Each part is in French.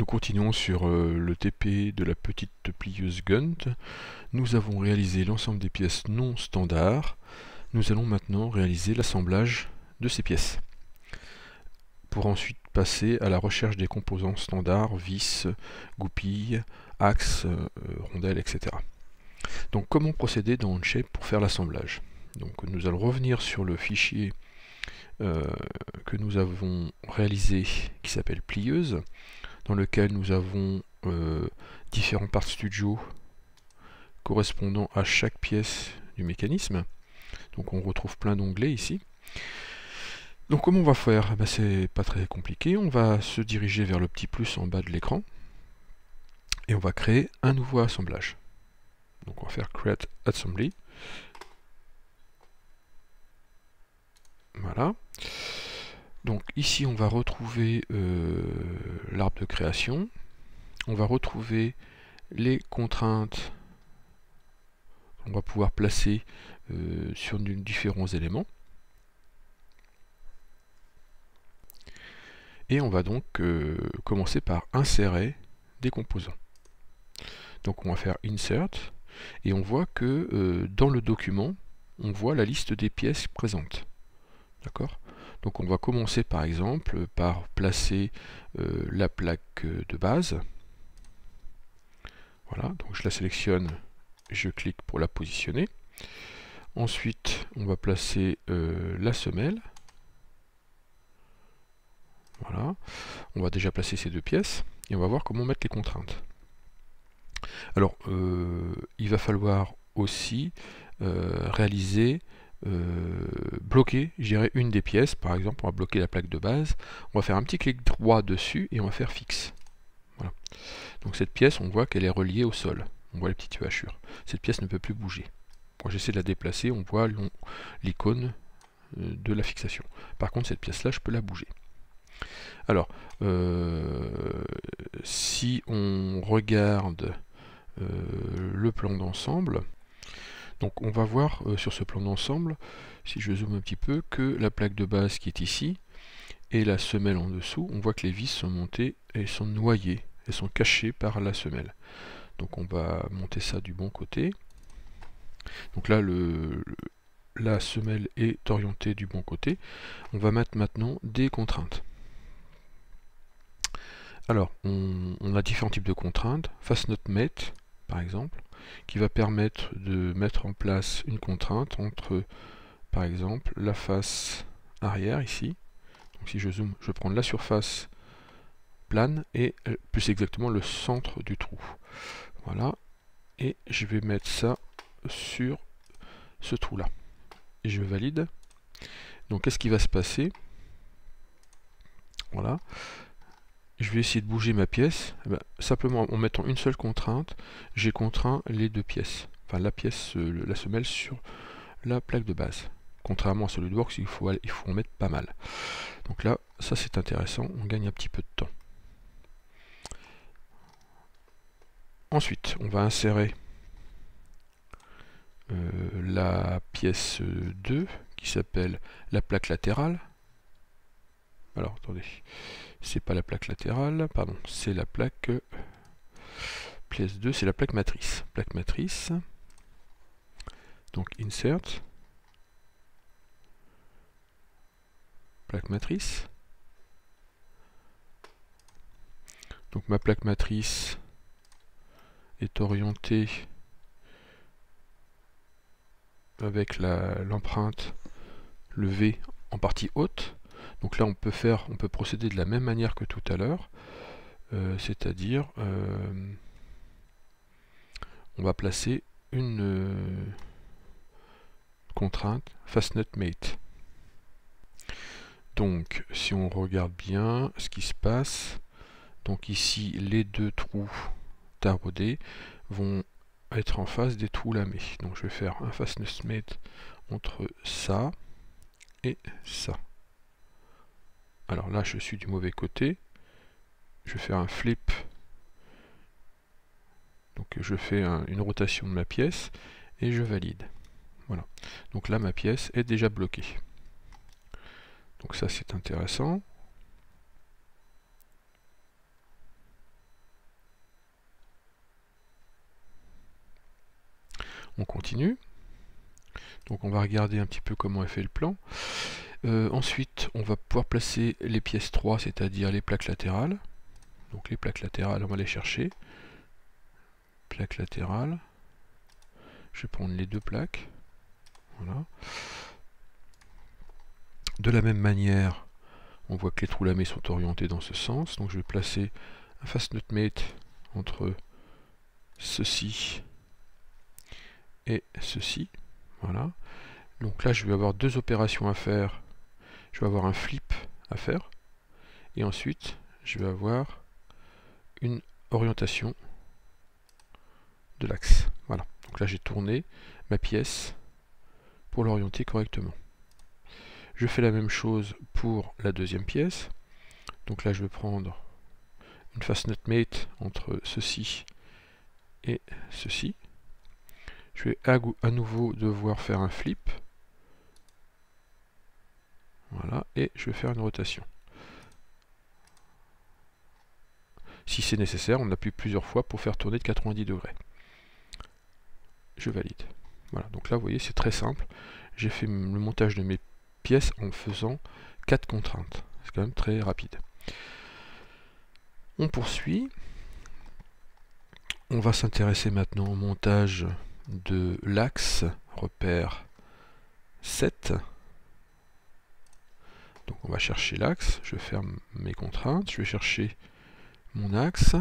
Nous continuons sur euh, le TP de la petite plieuse Gunt. Nous avons réalisé l'ensemble des pièces non standards. Nous allons maintenant réaliser l'assemblage de ces pièces. Pour ensuite passer à la recherche des composants standards, vis, goupilles, axes, euh, rondelles, etc. Donc comment procéder dans Onshape pour faire l'assemblage? Donc nous allons revenir sur le fichier euh, que nous avons réalisé qui s'appelle plieuse dans lequel nous avons euh, différents parts studio correspondant à chaque pièce du mécanisme. Donc on retrouve plein d'onglets ici. Donc comment on va faire? Ben, C'est pas très compliqué, on va se diriger vers le petit plus en bas de l'écran et on va créer un nouveau assemblage. Donc on va faire Create Assembly. Voilà. Donc ici on va retrouver euh, l'arbre de création, on va retrouver les contraintes qu'on va pouvoir placer euh, sur différents éléments. Et on va donc euh, commencer par insérer des composants. Donc on va faire Insert, et on voit que dans le document, on voit la liste des pièces présentes. D'accord? Donc on va commencer par exemple par placer euh, la plaque de base. Voilà, donc je la sélectionne, je clique pour la positionner. Ensuite, on va placer euh, la semelle. Voilà, on va déjà placer ces deux pièces et on va voir comment mettre les contraintes. Alors, euh, il va falloir aussi réaliser euh, bloquer, je une des pièces, par exemple, on va bloquer la plaque de base, on va faire un petit clic droit dessus et on va faire fixe. Voilà. Donc cette pièce, on voit qu'elle est reliée au sol. On voit les petites hachures. Cette pièce ne peut plus bouger. Quand j'essaie de la déplacer, on voit l'icône euh, de la fixation. Par contre, cette pièce-là, je peux la bouger. Alors, euh, si on regarde le plan d'ensemble, donc on va voir euh, sur ce plan d'ensemble, si je zoome un petit peu, que la plaque de base qui est ici, et la semelle en dessous, on voit que les vis sont montées et sont noyées, elles sont cachées par la semelle. Donc on va monter ça du bon côté. Donc là, la semelle est orientée du bon côté. On va mettre maintenant des contraintes. Alors, on, a différents types de contraintes. Fast Note par exemple qui va permettre de mettre en place une contrainte entre, par exemple, la face arrière ici. Donc si je zoome, je prends la surface plane et euh, plus exactement le centre du trou. Voilà. Et je vais mettre ça sur ce trou-là. Et je valide. Donc qu'est-ce qui va se passer? Voilà je vais essayer de bouger ma pièce, eh ben, simplement en mettant une seule contrainte, j'ai contraint les deux pièces, enfin la pièce, euh, la semelle sur la plaque de base. Contrairement à SolidWorks, il faut, il faut en mettre pas mal. Donc là, ça c'est intéressant, on gagne un petit peu de temps. Ensuite, on va insérer euh, la pièce 2 qui s'appelle la plaque latérale. Alors, attendez c'est pas la plaque latérale, pardon, c'est la plaque pièce 2, c'est la plaque matrice. Plaque matrice, donc insert, plaque matrice. Donc ma plaque matrice est orientée avec l'empreinte le V en partie haute donc là, on peut faire, on peut procéder de la même manière que tout à l'heure, euh, c'est-à-dire, euh, on va placer une euh, contrainte FastNet Mate. Donc, si on regarde bien ce qui se passe, donc ici, les deux trous taraudés vont être en face des trous lamés. Donc, je vais faire un FastNet Mate entre ça et ça. Alors là, je suis du mauvais côté. Je vais faire un flip. Donc je fais une rotation de ma pièce et je valide. Voilà. Donc là, ma pièce est déjà bloquée. Donc ça, c'est intéressant. On continue. Donc on va regarder un petit peu comment est fait le plan. Euh, ensuite, on va pouvoir placer les pièces 3, c'est-à-dire les plaques latérales. Donc les plaques latérales, on va les chercher. Plaque latérale. Je vais prendre les deux plaques. Voilà. De la même manière, on voit que les trous lamés sont orientés dans ce sens. Donc je vais placer un fastener mate entre ceci et ceci. Voilà. Donc là, je vais avoir deux opérations à faire. Je vais avoir un flip à faire. Et ensuite, je vais avoir une orientation de l'axe. Voilà. Donc là, j'ai tourné ma pièce pour l'orienter correctement. Je fais la même chose pour la deuxième pièce. Donc là, je vais prendre une mate entre ceci et ceci. Je vais à, nouveau devoir faire un flip. Voilà, et je vais faire une rotation. Si c'est nécessaire, on appuie plusieurs fois pour faire tourner de 90 degrés. Je valide. Voilà, donc là, vous voyez, c'est très simple. J'ai fait le montage de mes pièces en faisant 4 contraintes. C'est quand même très rapide. On poursuit. On va s'intéresser maintenant au montage de l'axe repère 7. On va chercher l'axe, je ferme mes contraintes, je vais chercher mon axe,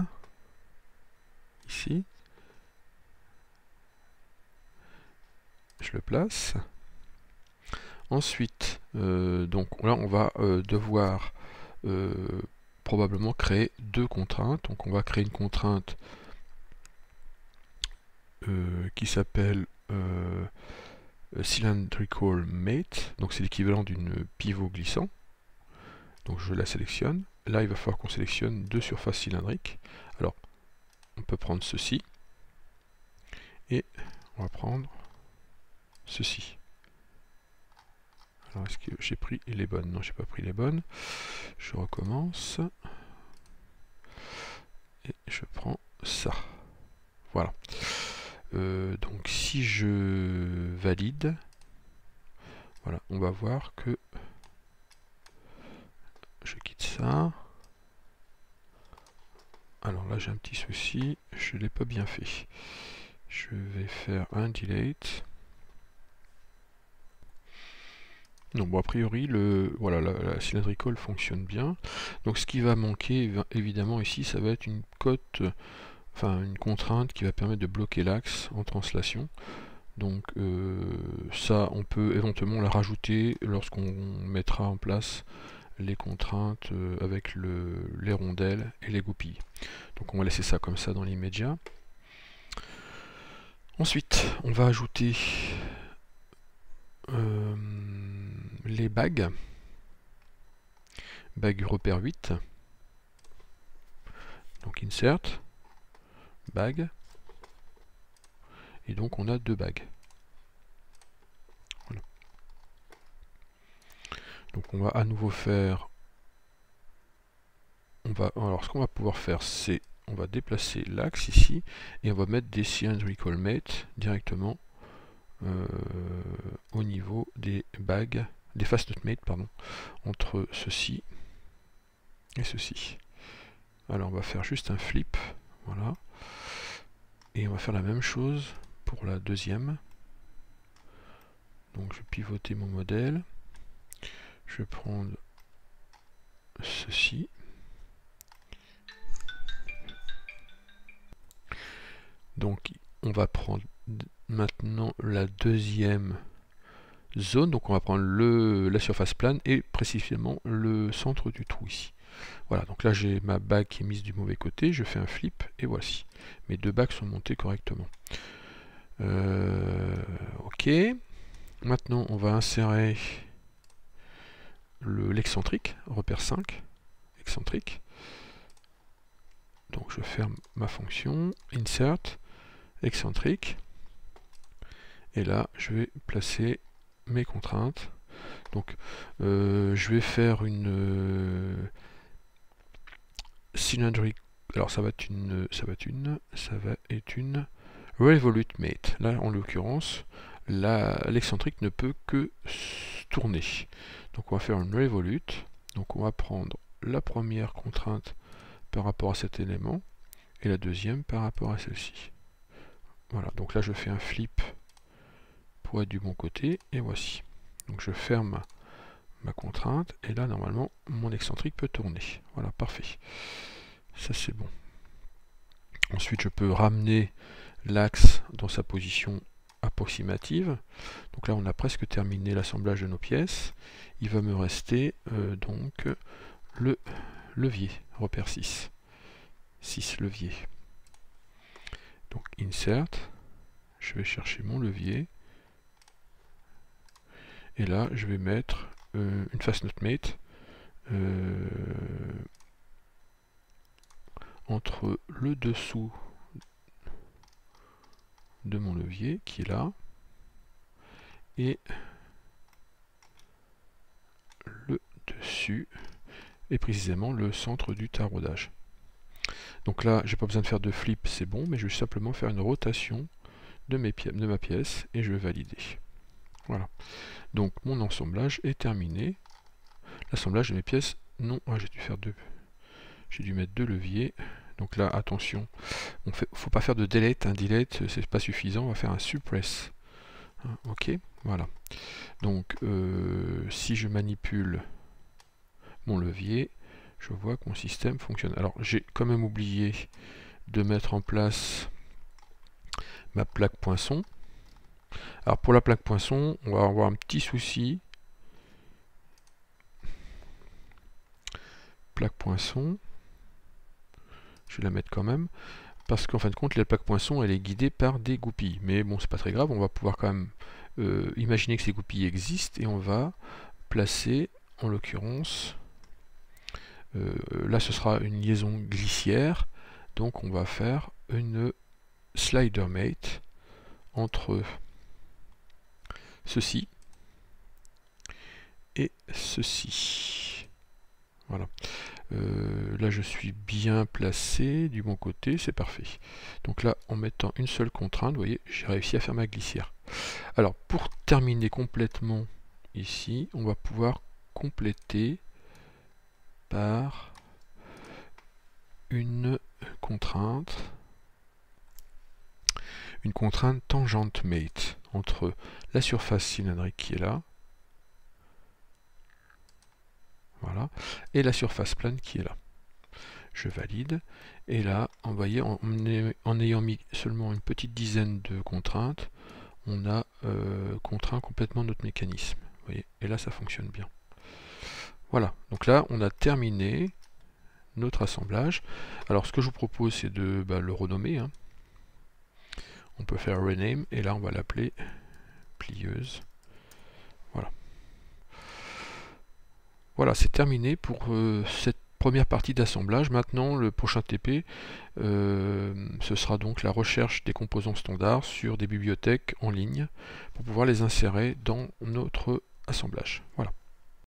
ici, je le place. Ensuite, euh, là on va euh, devoir euh, probablement créer deux contraintes. Donc on va créer une contrainte qui s'appelle Cylindrical Mate. Donc c'est l'équivalent d'une pivot glissant. Donc je la sélectionne. Là il va falloir qu'on sélectionne deux surfaces cylindriques. Alors on peut prendre ceci et on va prendre ceci. Alors, est-ce que j'ai pris les bonnes? Non, j'ai pas pris les bonnes. Je recommence. Et je prends ça. Voilà. Euh, donc, si je valide, voilà, on va voir que Alors là, j'ai un petit souci. Je ne l'ai pas bien fait. Je vais faire un delete. Donc bon, a priori, le, voilà, la, cylindricole fonctionne bien. Donc ce qui va manquer, évidemment, ici, ça va être une cote, enfin une contrainte qui va permettre de bloquer l'axe en translation. Donc euh, ça, on peut éventuellement la rajouter lorsqu'on mettra en place les contraintes euh, avec le, les rondelles et les goupilles. Donc on va laisser ça comme ça dans l'immédiat. Ensuite, on va ajouter euh, les bagues. Bague repère 8. Donc insert, bague. Et donc on a deux bagues. Donc on va à nouveau faire. On va, alors ce qu'on va pouvoir faire, c'est on va déplacer l'axe ici et on va mettre des cylindrical mates directement euh, au niveau des bagues des fast mate pardon, entre ceci et ceci. Alors on va faire juste un flip, voilà. Et on va faire la même chose pour la deuxième. Donc je vais pivoter mon modèle. Je vais prendre ceci. Donc on va prendre maintenant la deuxième zone. Donc on va prendre le, la surface plane et précisément le centre du trou ici. Voilà, donc là j'ai ma bague qui est mise du mauvais côté, je fais un flip et voici. Mes deux bagues sont montées correctement. Euh, ok. Maintenant on va insérer l'excentrique, repère 5, excentrique. Donc je ferme ma fonction, insert, excentrique. Et là, je vais placer mes contraintes. Donc euh, je vais faire une euh, cylindrique. Alors ça va être une, ça va être une, ça va être une. revolute mate. Là, en l'occurrence, l'excentrique ne peut que tourner. Donc on va faire une revolute. Donc on va prendre la première contrainte par rapport à cet élément et la deuxième par rapport à celle-ci. Voilà, donc là je fais un flip pour être du bon côté et voici. Donc je ferme ma contrainte et là normalement mon excentrique peut tourner. Voilà, parfait. Ça c'est bon. Ensuite je peux ramener l'axe dans sa position approximative. Donc là on a presque terminé l'assemblage de nos pièces. Il va me rester euh, donc le levier, repère 6. 6 leviers. Donc insert, je vais chercher mon levier. Et là, je vais mettre euh, une face note mate euh, entre le dessous de mon levier qui est là et le dessus et précisément le centre du taraudage. Donc là, j'ai pas besoin de faire de flip, c'est bon, mais je vais simplement faire une rotation de, mes de ma pièce et je vais valider. Voilà. Donc mon assemblage est terminé. L'assemblage de mes pièces, non, ah, j'ai dû faire deux. J'ai dû mettre deux leviers. Donc là, attention, il ne faut pas faire de delete. Un delete, c'est pas suffisant. On va faire un suppress. Hein, ok, voilà. Donc, euh, si je manipule mon levier, je vois que mon système fonctionne. Alors, j'ai quand même oublié de mettre en place ma plaque poinçon. Alors, pour la plaque poinçon, on va avoir un petit souci. Plaque poinçon. Je vais la mettre quand même. Parce qu'en fin de compte, la plaque poinçon, elle est guidée par des goupilles. Mais bon, c'est pas très grave. On va pouvoir quand même euh, imaginer que ces goupilles existent. Et on va placer, en l'occurrence, euh, là, ce sera une liaison glissière. Donc, on va faire une slider mate entre ceci et ceci. Voilà. Euh, là, je suis bien placé du bon côté, c'est parfait. Donc là, en mettant une seule contrainte, vous voyez, j'ai réussi à faire ma glissière. Alors, pour terminer complètement ici, on va pouvoir compléter par une contrainte une contrainte tangente mate entre la surface cylindrique qui est là voilà et la surface plane qui est là je valide et là en, ayant mis seulement une petite dizaine de contraintes on a euh, contraint complètement notre mécanisme voyez et là ça fonctionne bien voilà, donc là on a terminé notre assemblage. Alors ce que je vous propose c'est de bah, le renommer. Hein. On peut faire rename et là on va l'appeler plieuse. Voilà. Voilà, c'est terminé pour euh, cette première partie d'assemblage. Maintenant, le prochain TP, euh, ce sera donc la recherche des composants standards sur des bibliothèques en ligne pour pouvoir les insérer dans notre assemblage. Voilà.